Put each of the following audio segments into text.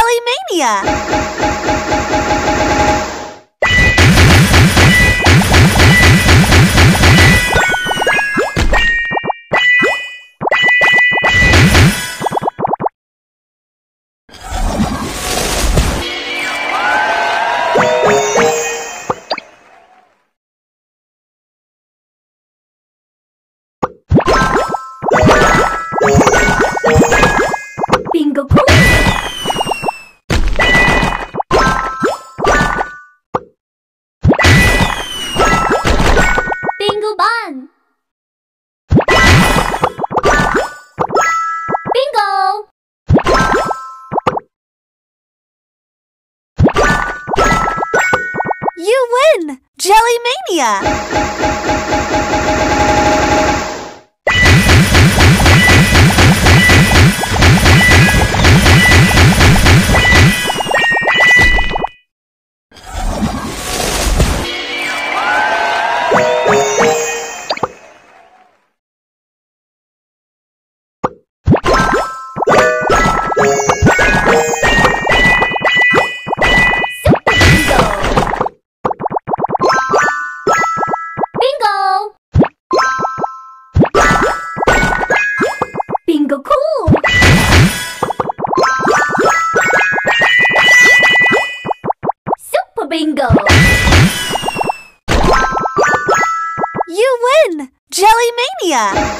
Jelly Mania! Bingo win! Jelly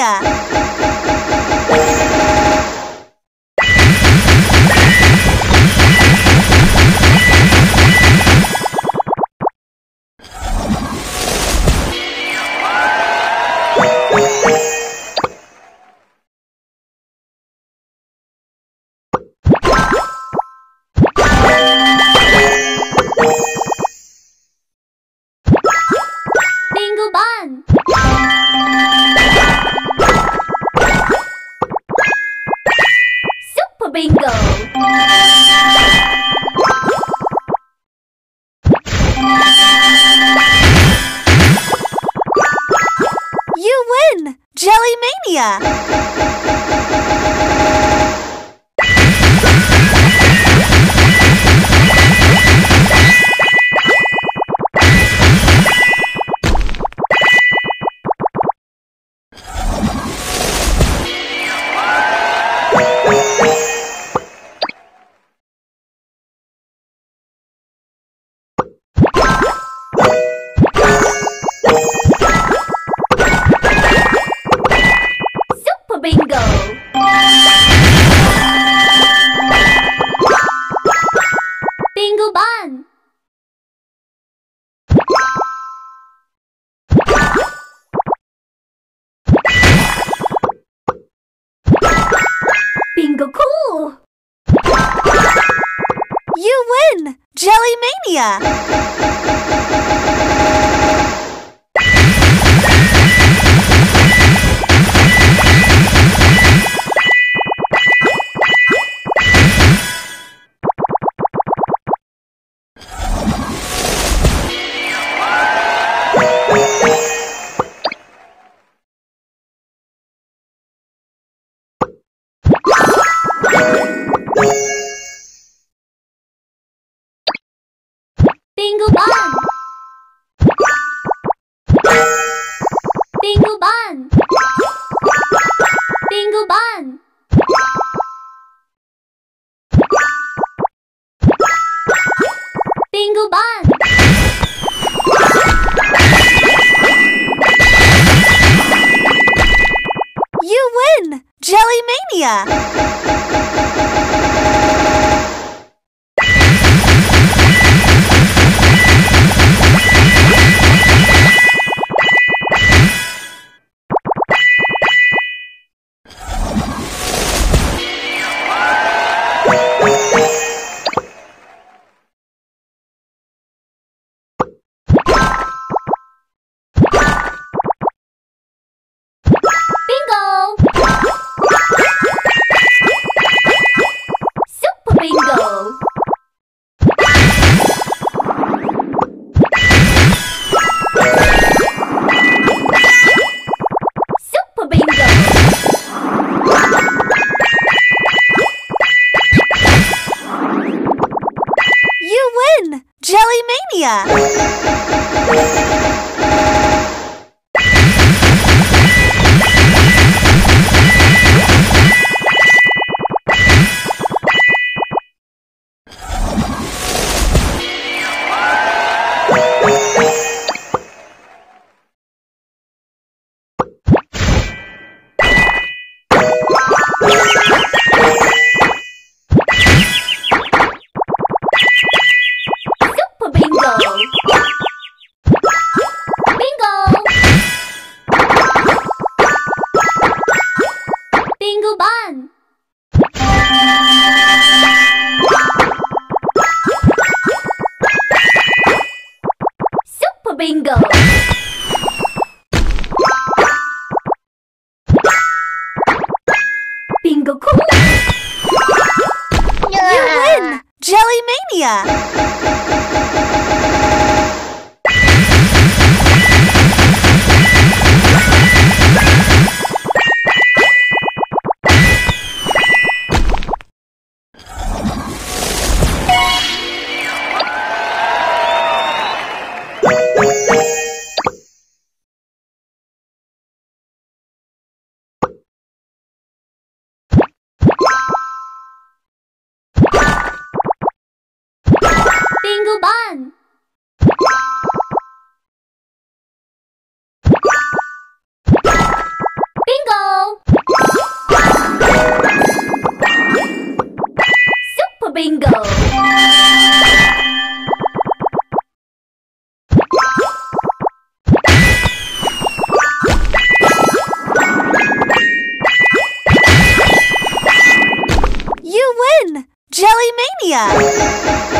Jelly Jelly Jelly Jelly Bingo! Bingo cool! You win! Jelly Mania! Bun! Bingo! Super Bingo! You win! Jelly Mania!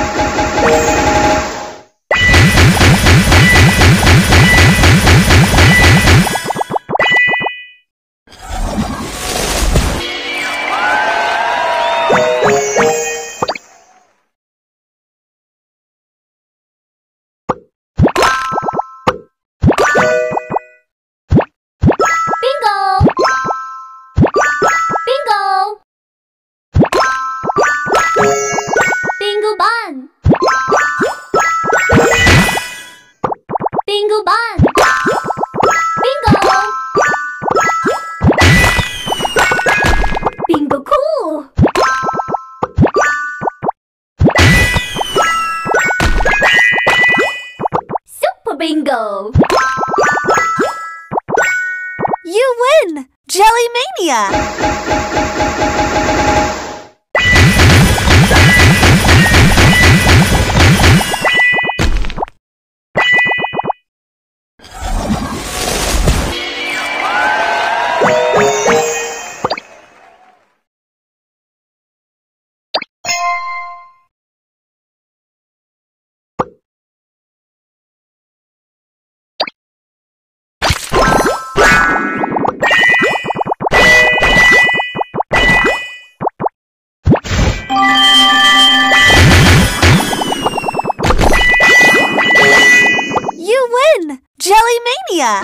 Bingo! You win! Jelly Mania! Jelly Mania.